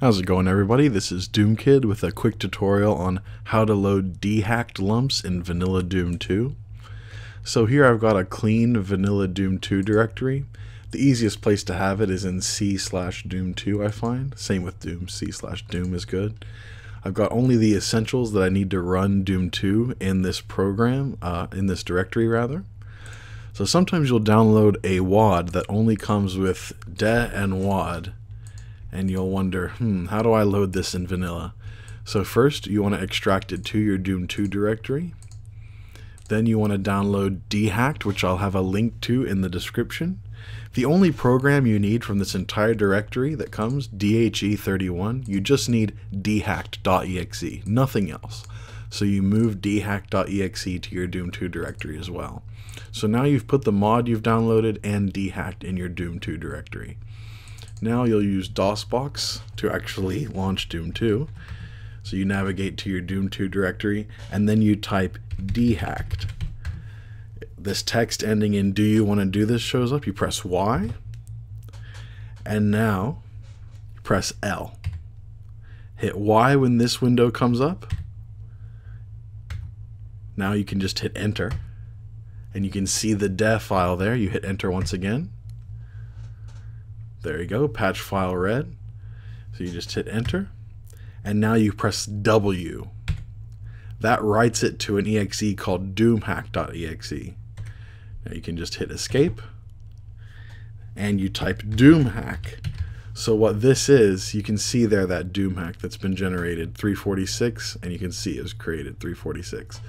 How's it going everybody? This is DoomKid with a quick tutorial on how to load dehacked lumps in Vanilla Doom 2. So here I've got a clean Vanilla Doom 2 directory. The easiest place to have it is in C slash Doom 2 I find. Same with Doom, C slash Doom is good. I've got only the essentials that I need to run Doom 2 in this program, uh, in this directory rather. So sometimes you'll download a WAD that only comes with DE and WAD and you'll wonder, hmm, how do I load this in vanilla? So first you want to extract it to your Doom 2 directory. Then you want to download dehacked, which I'll have a link to in the description. The only program you need from this entire directory that comes, DHE31, you just need dehacked.exe, nothing else. So you move dehacked.exe to your Doom 2 directory as well. So now you've put the mod you've downloaded and dehacked in your Doom 2 directory. Now you'll use DOSBox to actually launch Doom 2. So you navigate to your Doom 2 directory and then you type dehacked. This text ending in do you want to do this shows up. You press Y and now press L. Hit Y when this window comes up. Now you can just hit enter and you can see the deh file there. You hit enter once again there you go, patch file read. So you just hit enter. And now you press W. That writes it to an exe called doomhack.exe. Now you can just hit escape and you type doomhack. So what this is, you can see there that doomhack that's been generated 346 and you can see it was created 346.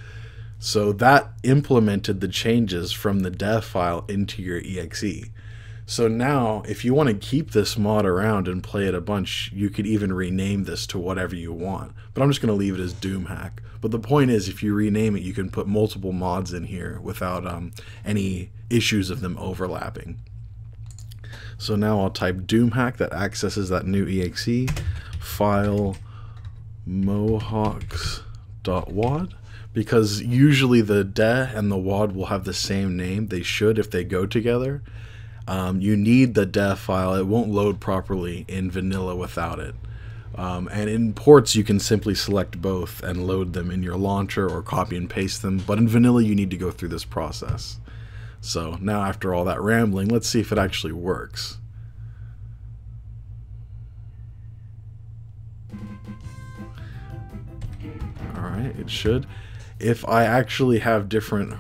So that implemented the changes from the deh file into your exe. So now, if you want to keep this mod around and play it a bunch, you could even rename this to whatever you want. But I'm just going to leave it as Doomhack. But the point is, if you rename it, you can put multiple mods in here without um, any issues of them overlapping. So now I'll type Doomhack that accesses that new exe file mohawks.wad because usually the de and the wad will have the same name. They should if they go together. Um, you need the deh file. It won't load properly in vanilla without it. Um, and in ports, you can simply select both and load them in your launcher or copy and paste them. But in vanilla, you need to go through this process. So now after all that rambling, let's see if it actually works. Alright, it should. If I actually have different...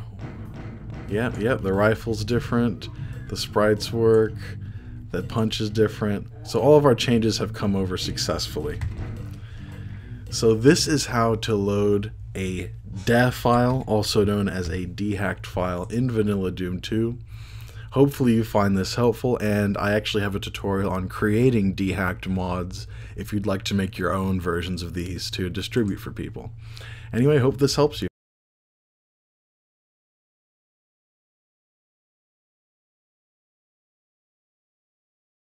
Yep, yep, the rifle's different the sprites work, that punch is different. So all of our changes have come over successfully. So this is how to load a DE file, also known as a dehacked file in Vanilla Doom 2. Hopefully you find this helpful, and I actually have a tutorial on creating dehacked mods if you'd like to make your own versions of these to distribute for people. Anyway, hope this helps you.